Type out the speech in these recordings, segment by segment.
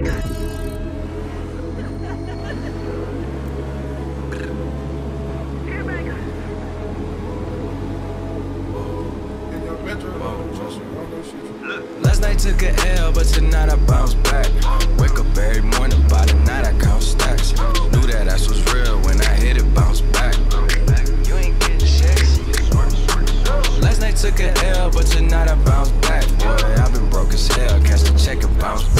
Last night took a L, but tonight I bounce back. Wake up every morning, by the night I count stacks. Knew that ass was real when I hit it, bounce back. Last night took a L, but tonight I bounce back. Boy, I've been broke as hell, catch the check and bounce back.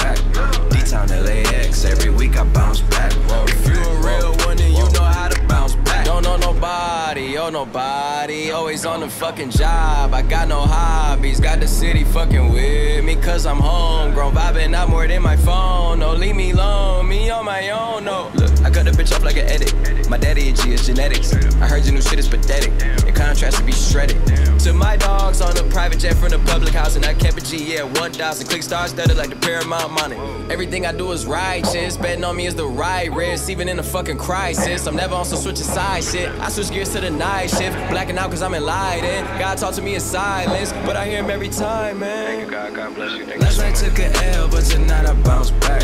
Nobody. Always on the fucking job. I got no hobbies, got the city fucking with cause I'm home, homegrown. Vibing out more than my phone. No, leave me alone, me on my own, no. Look, I cut the bitch off like an edit. My daddy a G is genetics. I heard your new shit is pathetic. Your contrast to be shredded. To my dogs on a private jet from the public house, and I kept a G, yeah, 1,000. Click stars studded like the Paramount money. Everything I do is righteous. Betting on me is the right risk, even in a fucking crisis. I'm never on some switching side shit. I switch gears to the night shift. Blacking out cause I'm enlightened. God talk to me in silence, but I hear him every time, man. Thank you, God, God bless you. Last night took a L, but tonight I bounce back.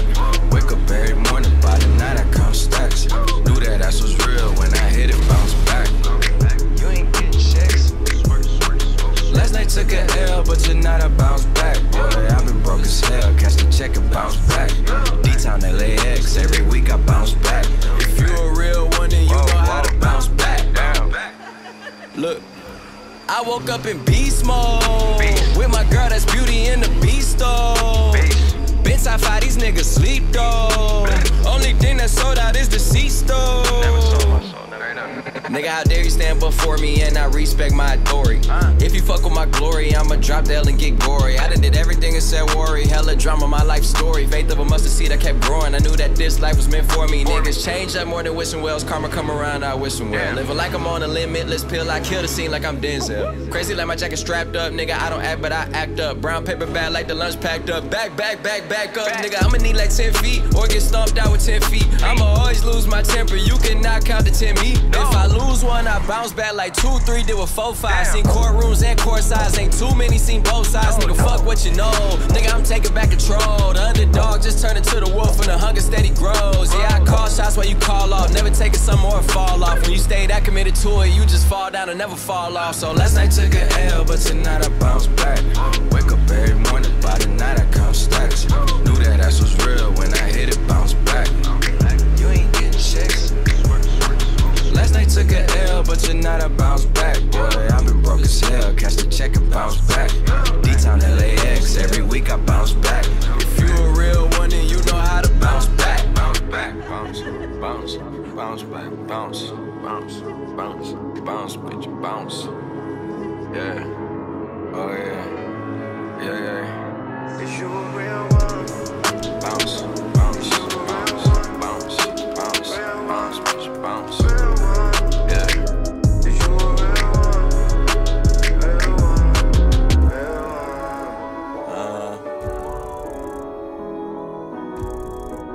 Wake up every morning, by the night I count stacks. Knew that ass was real when I hit it, bounce back. You ain't getting checks. Last night took a L, but tonight I bounce back. Boy, I've been broke as hell, catch the check and bounce back. D-Town LAX, every week I bounce back. I woke up in beast mode with my girl that's beauty in the beast though. Been top five, these niggas sleep though. Nigga, how dare you stand before me and I respect my authority? If you fuck with my glory, I'ma drop the L and get gory. I done did everything and said worry. Hella drama, my life story. Faith of a mustard seed, I kept growing. I knew that this life was meant for me. Niggas change up more than wishing wells. Karma come around, I wish them well. Living like I'm on a limitless pill, I kill the scene like I'm Denzel. Crazy like my jacket strapped up, nigga. I don't act, but I act up. Brown paper bag like the lunch packed up. Back, back, back, back up, nigga. I'ma need like 10 feet or get stomped out with 10 feet. I'ma always lose my temper. You cannot count to 10 me. If I lose one, I bounce back like 2, 3, did with 4, 5. Seen courtrooms and court sides, ain't too many seen both sides. Nigga, oh, fuck what you know. Nigga, I'm taking back control. The underdog just turned into the wolf and the hunger steady grows. Yeah, I call shots while you call off. Never take taking some more fall off. When you stay that committed to it, you just fall down and never fall off. So last night took a L, but tonight I bounce back. Wake up good night, I bounce back, boy. I've been broke as hell, cash the check and bounce back. D-Town LAX, every week I bounce back. If you a real one, then you know how to bounce back. Bounce back, bounce, bounce, bounce back, bounce, bounce, bounce, bounce, bitch, bounce. Yeah.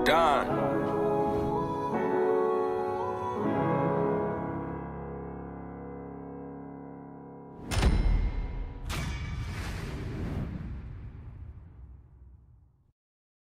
Don.